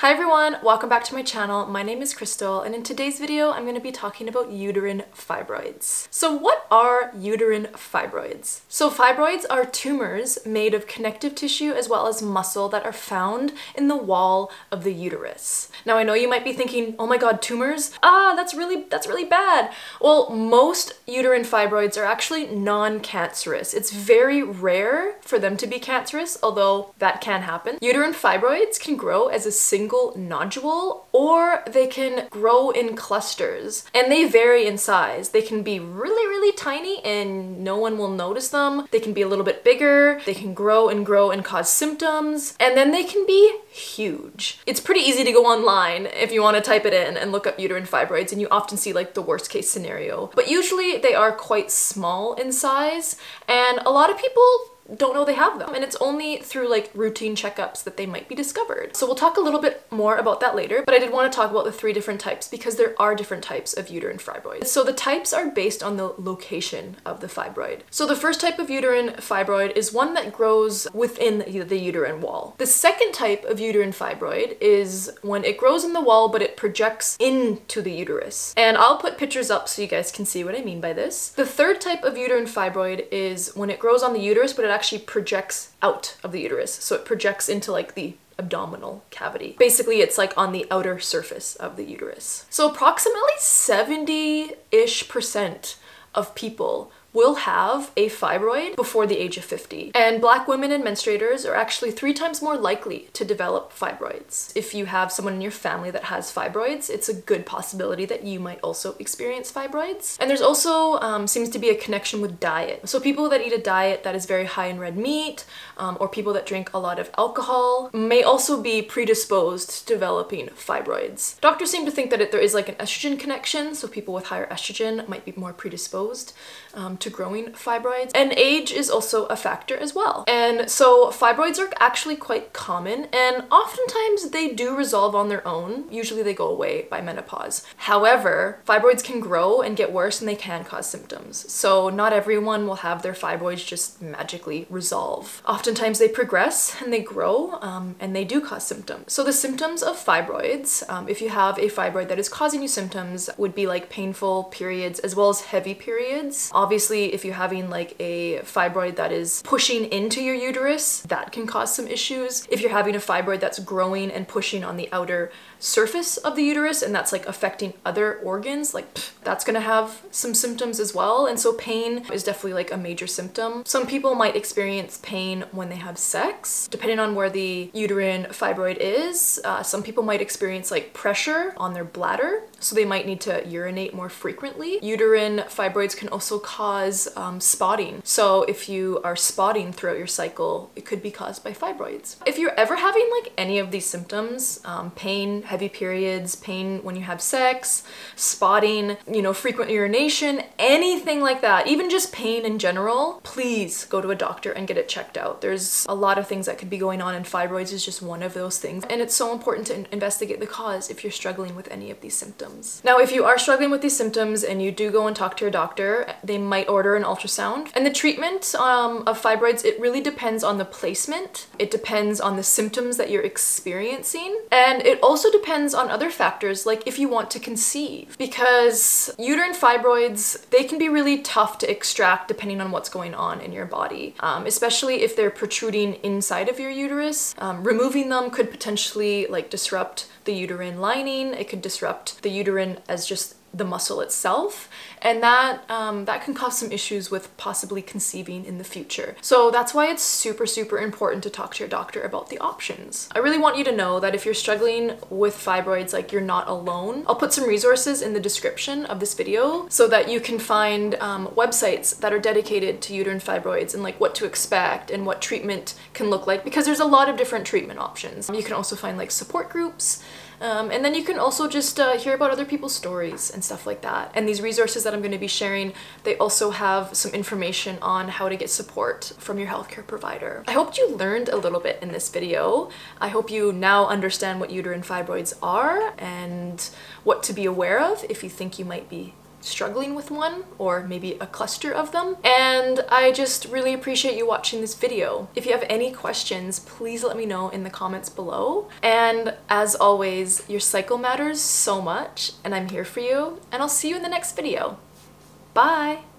Hi everyone, welcome back to my channel. My name is Crystal and in today's video I'm going to be talking about uterine fibroids. So what are uterine fibroids? So fibroids are tumors made of connective tissue as well as muscle that are found in the wall of the uterus. Now I know you might be thinking, oh my god, tumors? Ah, that's really, that's really bad. Well, most uterine fibroids are actually non-cancerous. It's very rare for them to be cancerous, although that can happen. Uterine fibroids can grow as a single nodule or they can grow in clusters and they vary in size. They can be really, really tiny and no one will notice them. They can be a little bit bigger. They can grow and grow and cause symptoms and then they can be huge. It's pretty easy to go online if you want to type it in and look up uterine fibroids and you often see like the worst case scenario. But usually they are quite small in size and a lot of people don't know they have them. And it's only through like routine checkups that they might be discovered. So we'll talk a little bit more about that later, but I did want to talk about the three different types because there are different types of uterine fibroids. So the types are based on the location of the fibroid. So the first type of uterine fibroid is one that grows within the uterine wall. The second type of uterine fibroid is when it grows in the wall but it projects into the uterus. And I'll put pictures up so you guys can see what I mean by this. The third type of uterine fibroid is when it grows on the uterus but it actually projects out of the uterus. So it projects into like the abdominal cavity. Basically, it's like on the outer surface of the uterus. So approximately 70-ish percent of people will have a fibroid before the age of 50. And black women and menstruators are actually three times more likely to develop fibroids. If you have someone in your family that has fibroids, it's a good possibility that you might also experience fibroids. And there's also um, seems to be a connection with diet. So people that eat a diet that is very high in red meat um, or people that drink a lot of alcohol may also be predisposed to developing fibroids. Doctors seem to think that it, there is like an estrogen connection, so people with higher estrogen might be more predisposed um, to to growing fibroids. And age is also a factor as well. And so fibroids are actually quite common and oftentimes they do resolve on their own. Usually they go away by menopause. However, fibroids can grow and get worse and they can cause symptoms. So not everyone will have their fibroids just magically resolve. Oftentimes they progress and they grow um, and they do cause symptoms. So the symptoms of fibroids, um, if you have a fibroid that is causing you symptoms, would be like painful periods as well as heavy periods. Obviously Obviously, if you're having like a fibroid that is pushing into your uterus, that can cause some issues. If you're having a fibroid that's growing and pushing on the outer surface of the uterus and that's like affecting other organs, like pff, that's gonna have some symptoms as well. And so pain is definitely like a major symptom. Some people might experience pain when they have sex, depending on where the uterine fibroid is. Uh, some people might experience like pressure on their bladder, so they might need to urinate more frequently. Uterine fibroids can also cause um, spotting. So if you are spotting throughout your cycle, it could be caused by fibroids. If you're ever having like any of these symptoms, um, pain, heavy periods, pain when you have sex, spotting, you know, frequent urination, anything like that, even just pain in general, please go to a doctor and get it checked out. There's a lot of things that could be going on and fibroids is just one of those things. And it's so important to investigate the cause if you're struggling with any of these symptoms. Now, if you are struggling with these symptoms and you do go and talk to your doctor, they might order an ultrasound. And the treatment um, of fibroids, it really depends on the placement. It depends on the symptoms that you're experiencing. And it also depends on other factors like if you want to conceive because uterine fibroids they can be really tough to extract depending on what's going on in your body um, especially if they're protruding inside of your uterus um, removing them could potentially like disrupt the uterine lining it could disrupt the uterine as just the muscle itself and that um, that can cause some issues with possibly conceiving in the future. So that's why it's super super important to talk to your doctor about the options. I really want you to know that if you're struggling with fibroids like you're not alone. I'll put some resources in the description of this video so that you can find um, websites that are dedicated to uterine fibroids and like what to expect and what treatment can look like because there's a lot of different treatment options. You can also find like support groups um, and then you can also just uh, hear about other people's stories and stuff like that. And these resources that I'm going to be sharing, they also have some information on how to get support from your healthcare provider. I hope you learned a little bit in this video. I hope you now understand what uterine fibroids are and what to be aware of if you think you might be struggling with one or maybe a cluster of them. And I just really appreciate you watching this video. If you have any questions, please let me know in the comments below. And as always, your cycle matters so much and I'm here for you and I'll see you in the next video. Bye!